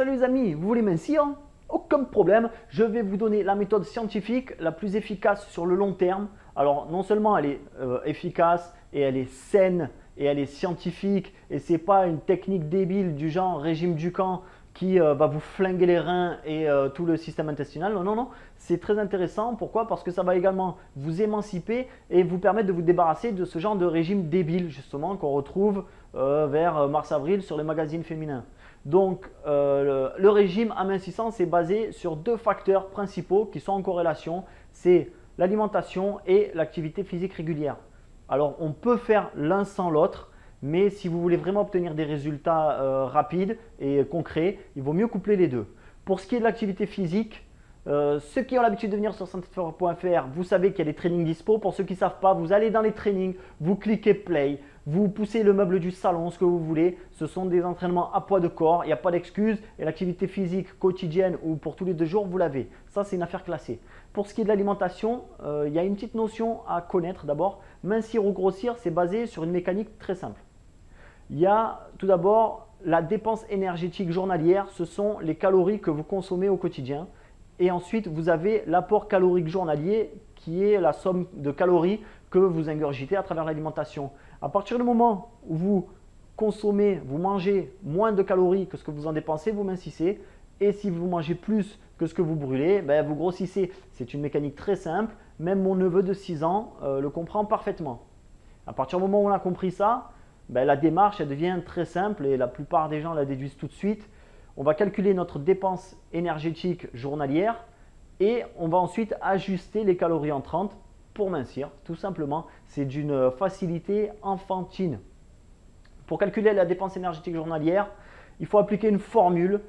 Salut les amis, vous voulez mincir Aucun problème, je vais vous donner la méthode scientifique la plus efficace sur le long terme. Alors non seulement elle est euh, efficace et elle est saine et elle est scientifique et c'est pas une technique débile du genre régime du camp qui euh, va vous flinguer les reins et euh, tout le système intestinal. Non, non, non, c'est très intéressant. Pourquoi? Parce que ça va également vous émanciper et vous permettre de vous débarrasser de ce genre de régime débile, justement, qu'on retrouve vers mars-avril sur les magazines féminins. Donc, euh, le, régime amincissant, c'est basé sur deux facteurs principaux qui sont en corrélation. C'est l'alimentation et l'activité physique régulière. Alors, on peut faire l'un sans l'autre, mais si vous voulez vraiment obtenir des résultats euh, rapides et concrets, il vaut mieux coupler les deux. Pour ce qui est de l'activité physique, euh, ceux qui ont l'habitude de venir sur santéfort.fr, vous savez qu'il y a des trainings dispo. Pour ceux qui ne savent pas, vous allez dans les trainings, vous cliquez play, vous poussez le meuble du salon, ce que vous voulez. Ce sont des entraînements à poids de corps, il n'y a pas d'excuse. Et l'activité physique quotidienne ou pour tous les deux jours, vous l'avez. Ça, c'est une affaire classée. Pour ce qui est de l'alimentation, euh, il y a une petite notion à connaître d'abord. Mincir ou grossir, c'est basé sur une mécanique très simple. Il y a tout d'abord la dépense énergétique journalière, ce sont les calories que vous consommez au quotidien. Et ensuite, vous avez l'apport calorique journalier qui est la somme de calories que vous ingurgitez à travers l'alimentation. À partir du moment où vous consommez, vous mangez moins de calories que ce que vous en dépensez, vous mincissez. Et si vous mangez plus que ce que vous brûlez, ben vous grossissez. C'est une mécanique très simple. Même mon neveu de 6 ans euh, le comprend parfaitement. À partir du moment où on a compris ça, ben la démarche devient très simple et la plupart des gens la déduisent tout de suite. On va calculer notre dépense énergétique journalière et on va ensuite ajuster les calories entrantes pour mincir. Tout simplement, c'est d'une facilité enfantine. Pour calculer la dépense énergétique journalière, il faut appliquer une formule.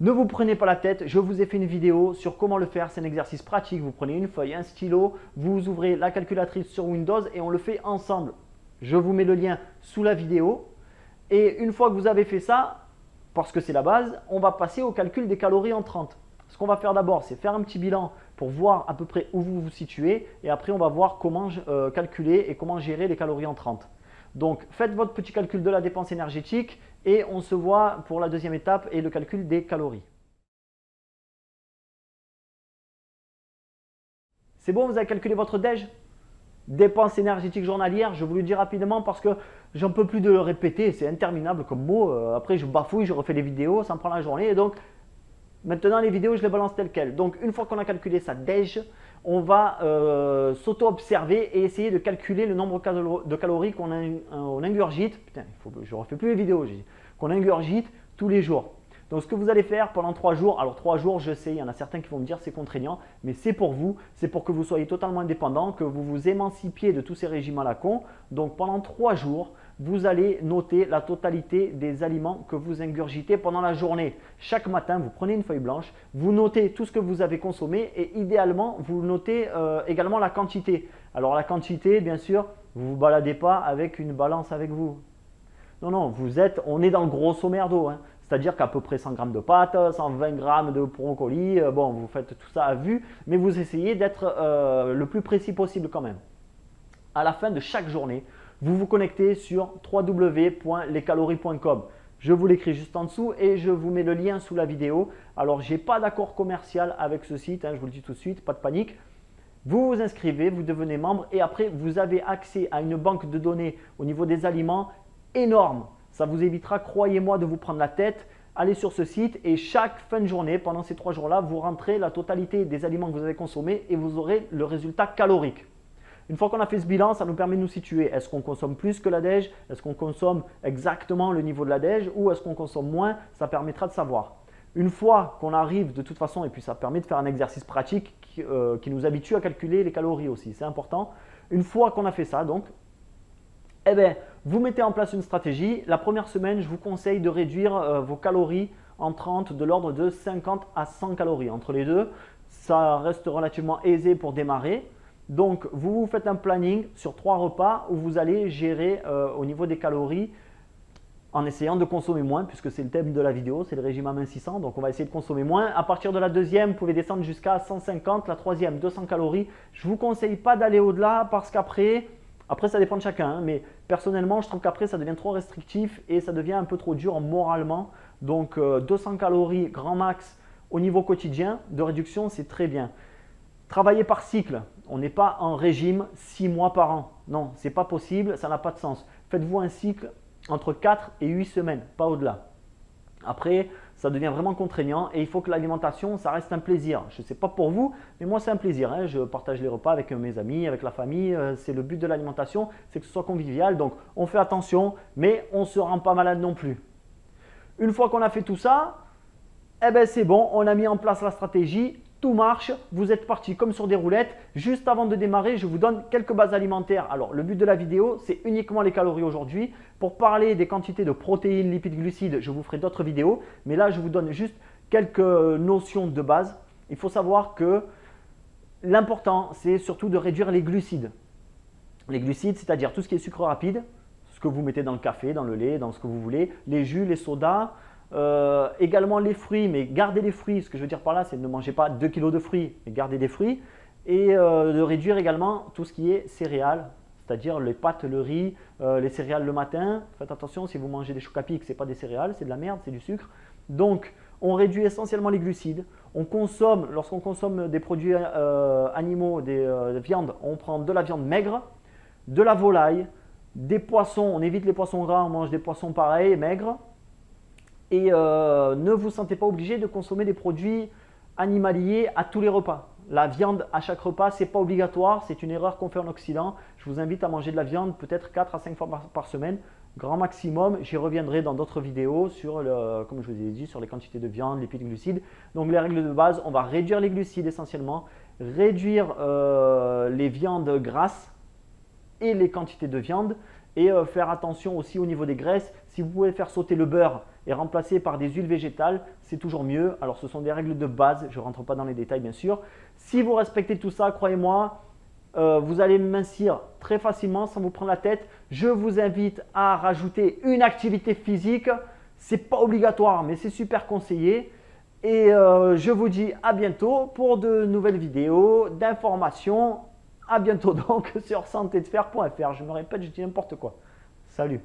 Ne vous prenez pas la tête, je vous ai fait une vidéo sur comment le faire. C'est un exercice pratique. Vous prenez une feuille, un stylo, vous ouvrez la calculatrice sur Windows et on le fait ensemble. Je vous mets le lien sous la vidéo. Et une fois que vous avez fait ça, parce que c'est la base, on va passer au calcul des calories entrantes. Ce qu'on va faire d'abord, c'est faire un petit bilan pour voir à peu près où vous vous situez et après on va voir comment euh, calculer et comment gérer les calories entrantes. Donc faites votre petit calcul de la dépense énergétique et on se voit pour la deuxième étape et le calcul des calories. C'est bon, vous avez calculé votre déj? Dépenses énergétiques journalières, je vous le dis rapidement parce que j'en peux plus de le répéter, c'est interminable comme mot. Euh, après, je bafouille, je refais des vidéos, ça me prend la journée. Et donc, maintenant, les vidéos, je les balance telles quelles. Donc, une fois qu'on a calculé sa déj, on va euh, s'auto-observer et essayer de calculer le nombre de calories qu'on ingurgite. Putain, il faut, je refais plus les vidéos, qu'on ingurgite tous les jours. Donc ce que vous allez faire pendant trois jours, alors trois jours, je sais, il y en a certains qui vont me dire c'est contraignant, mais c'est pour vous, c'est pour que vous soyez totalement indépendant, que vous vous émancipiez de tous ces régimes à la con. Donc pendant trois jours, vous allez noter la totalité des aliments que vous ingurgitez pendant la journée. Chaque matin, vous prenez une feuille blanche, vous notez tout ce que vous avez consommé et idéalement, vous notez euh, également la quantité. Alors la quantité, bien sûr, vous ne vous baladez pas avec une balance avec vous. Non, non, vous êtes, on est dans le grosso merdo. Hein c'est-à-dire qu'à peu près 100 grammes de pâtes, 120 grammes de brocoli, euh, bon, vous faites tout ça à vue, mais vous essayez d'être euh, le plus précis possible quand même. À la fin de chaque journée, vous vous connectez sur www.lescalories.com. Je vous l'écris juste en dessous et je vous mets le lien sous la vidéo. Alors, je n'ai pas d'accord commercial avec ce site, hein, je vous le dis tout de suite, pas de panique. Vous vous inscrivez, vous devenez membre et après, vous avez accès à une banque de données au niveau des aliments énorme. Ça vous évitera, croyez-moi, de vous prendre la tête. Allez sur ce site et chaque fin de journée, pendant ces trois jours-là, vous rentrez la totalité des aliments que vous avez consommés et vous aurez le résultat calorique. Une fois qu'on a fait ce bilan, ça nous permet de nous situer. Est-ce qu'on consomme plus que la DEJ Est-ce qu'on consomme exactement le niveau de la DEJ Ou est-ce qu'on consomme moins? Ça permettra de savoir. Une fois qu'on arrive de toute façon, et puis ça permet de faire un exercice pratique qui, euh, qui nous habitue à calculer les calories aussi, c'est important. Une fois qu'on a fait ça, donc, eh bien, vous mettez en place une stratégie. La première semaine, je vous conseille de réduire euh, vos calories en 30 de l'ordre de 50 à 100 calories. Entre les deux, ça reste relativement aisé pour démarrer. Donc, vous vous faites un planning sur trois repas où vous allez gérer euh, au niveau des calories en essayant de consommer moins, puisque c'est le thème de la vidéo, c'est le régime amincissant, donc on va essayer de consommer moins. À partir de la deuxième, vous pouvez descendre jusqu'à 150, la troisième 200 calories. Je ne vous conseille pas d'aller au-delà parce qu'après, après, ça dépend de chacun, hein, mais personnellement, je trouve qu'après, ça devient trop restrictif et ça devient un peu trop dur moralement. Donc 200 calories grand max au niveau quotidien de réduction, c'est très bien. Travailler par cycle. On n'est pas en régime 6 mois par an. Non, ce n'est pas possible, ça n'a pas de sens. Faites-vous un cycle entre 4 et 8 semaines, pas au-delà. Après, ça devient vraiment contraignant et il faut que l'alimentation, ça reste un plaisir. Je ne sais pas pour vous, mais moi c'est un plaisir. Hein. Je partage les repas avec mes amis, avec la famille. Euh, c'est le but de l'alimentation, c'est que ce soit convivial. Donc on fait attention, mais on ne se rend pas malade non plus. Une fois qu'on a fait tout ça, eh ben c'est bon, on a mis en place la stratégie tout marche, vous êtes parti comme sur des roulettes. Juste avant de démarrer, je vous donne quelques bases alimentaires. Alors, le but de la vidéo, c'est uniquement les calories aujourd'hui. Pour parler des quantités de protéines, lipides, glucides, je vous ferai d'autres vidéos. Mais là, je vous donne juste quelques notions de base. Il faut savoir que l'important, c'est surtout de réduire les glucides. Les glucides, c'est-à-dire tout ce qui est sucre rapide, ce que vous mettez dans le café, dans le lait, dans ce que vous voulez, les jus, les sodas, euh, également les fruits, mais gardez les fruits. Ce que je veux dire par là, c'est ne mangez pas 2 kg de fruits, mais gardez des fruits. Et euh, de réduire également tout ce qui est céréales, c'est-à-dire les pâtes, le riz, euh, les céréales le matin. Faites attention, si vous mangez des pic, ce n'est pas des céréales, c'est de la merde, c'est du sucre. Donc, on réduit essentiellement les glucides. On consomme, lorsqu'on consomme des produits animaux, des viandes, on prend de la viande maigre, de la volaille, des poissons, on évite les poissons gras, on mange des poissons pareils, maigres, et euh, ne vous sentez pas obligé de consommer des produits animaliers à tous les repas. La viande à chaque repas, ce n'est pas obligatoire, c'est une erreur qu'on fait en Occident. Je vous invite à manger de la viande peut-être 4 à 5 fois par, semaine, grand maximum. J'y reviendrai dans d'autres vidéos sur, le, comme je vous ai dit, sur les quantités de viande, les lipides, glucides. Donc les règles de base, on va réduire les glucides essentiellement, réduire euh, les viandes grasses et les quantités de viande et euh, faire attention aussi au niveau des graisses. Si vous pouvez faire sauter le beurre, et remplacé par des huiles végétales, c'est toujours mieux. Alors ce sont des règles de base, je ne rentre pas dans les détails bien sûr. Si vous respectez tout ça, croyez-moi, euh, vous allez mincir très facilement sans vous prendre la tête. Je vous invite à rajouter une activité physique. Ce n'est pas obligatoire, mais c'est super conseillé. Et euh, je vous dis à bientôt pour de nouvelles vidéos, d'informations. À bientôt donc sur santédefer.fr. Je me répète, je dis n'importe quoi. Salut